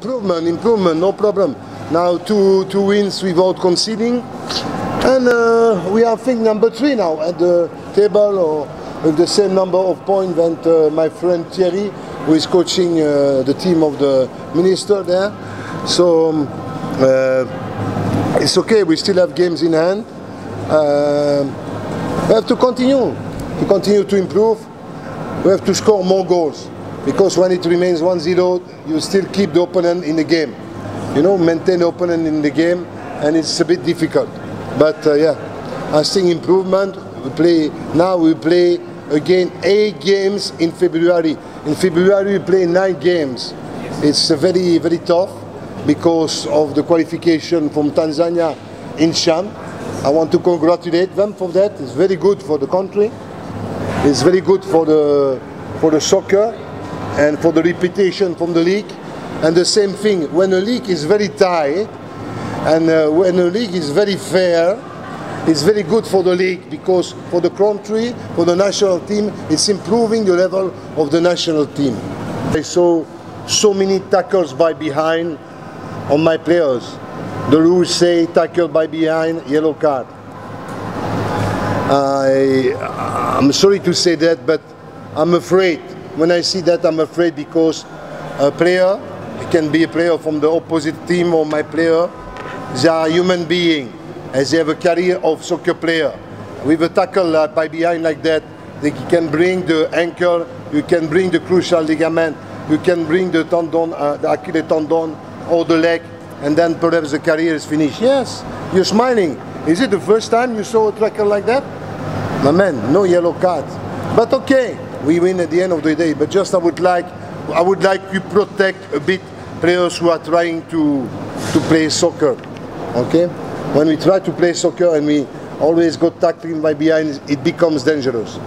Improvement, improvement, no problem. Now two two wins without conceding, and uh, we are I think number three now at the table, or with the same number of points that uh, my friend Thierry, who is coaching uh, the team of the minister there. So um, uh, it's okay. We still have games in hand. Uh, we have to continue, to continue to improve. We have to score more goals because when it remains 1-0, you still keep the opponent in the game. You know, maintain the opponent in the game, and it's a bit difficult. But uh, yeah, I think improvement. We play now. We play again eight games in February. In February, we play nine games. It's uh, very very tough because of the qualification from Tanzania in CHAN. I want to congratulate them for that. It's very good for the country. It's very good for the for the soccer and for the reputation from the league. And the same thing, when a league is very tight and uh, when a league is very fair, it's very good for the league because for the country, for the national team, it's improving the level of the national team. I saw so many tackles by behind on my players. The rules say tackle by behind, yellow card. I, I'm sorry to say that, but I'm afraid when I see that, I'm afraid because a player, it can be a player from the opposite team or my player, they are human being and they have a career of soccer player. With a tackle uh, by behind like that, they can bring the ankle, you can bring the crucial ligament, you can bring the tendon, uh, the Achilles tendon or the leg, and then perhaps the career is finished. Yes, you're smiling. Is it the first time you saw a tackle like that? My man, no yellow card. But okay, we win at the end of the day. But just I would like, I would like to protect a bit players who are trying to to play soccer. Okay, when we try to play soccer and we always go tackling by behind, it becomes dangerous.